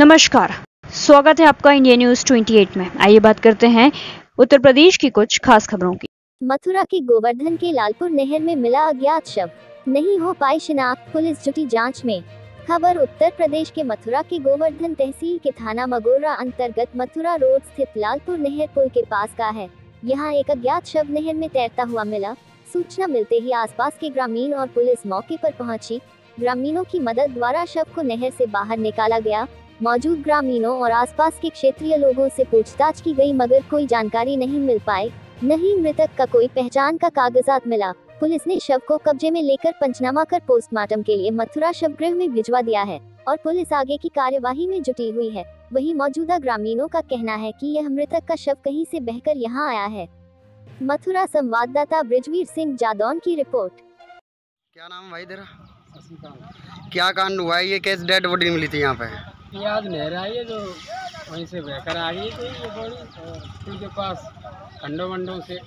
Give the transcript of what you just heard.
नमस्कार। स्वागत है आपका इंडिया न्यूज़ 28 में। आइए बात करते हैं उत्तर प्रदेश की कुछ खास खबरों की। मथुरा के गोवर्धन के लालपुर नहर में मिला अज्ञात शव। नहीं हो पाई शिनाख्त, पुलिस जुटी जाँच में। खबर उत्तर प्रदेश के मथुरा के गोवर्धन तहसील के थाना मगोरा अंतर्गत मथुरा रोड स्थित लालपुर नहर पुल के पास का है। यहाँ एक अज्ञात शव नहर में तैरता हुआ मिला। सूचना मिलते ही आसपास के ग्रामीण और पुलिस मौके पर पहुँची। ग्रामीणों की मदद द्वारा शव को नहर से बाहर निकाला गया। मौजूद ग्रामीणों और आसपास के क्षेत्रीय लोगों से पूछताछ की गई, मगर कोई जानकारी नहीं मिल पाई नहीं मृतक का कोई पहचान का कागजात मिला। पुलिस ने शव को कब्जे में लेकर पंचनामा कर पोस्टमार्टम के लिए मथुरा शव गृह में भिजवा दिया है और पुलिस आगे की कार्यवाही में जुटी हुई है। वहीं मौजूदा ग्रामीणों का कहना है कि यह मृतक का शव कहीं से बहकर यहाँ आया है। मथुरा संवाददाता ब्रिजवीर सिंह जादौन की रिपोर्ट। क्या नाम भाई तेरा? क्या कांड हुआ है? ये कैसे डेड बॉडी मिली थी यहाँ पे। याद नहीं आई है जो वहीं से बहकर आ गई थी ये बॉडी के पास खंडो वंडों से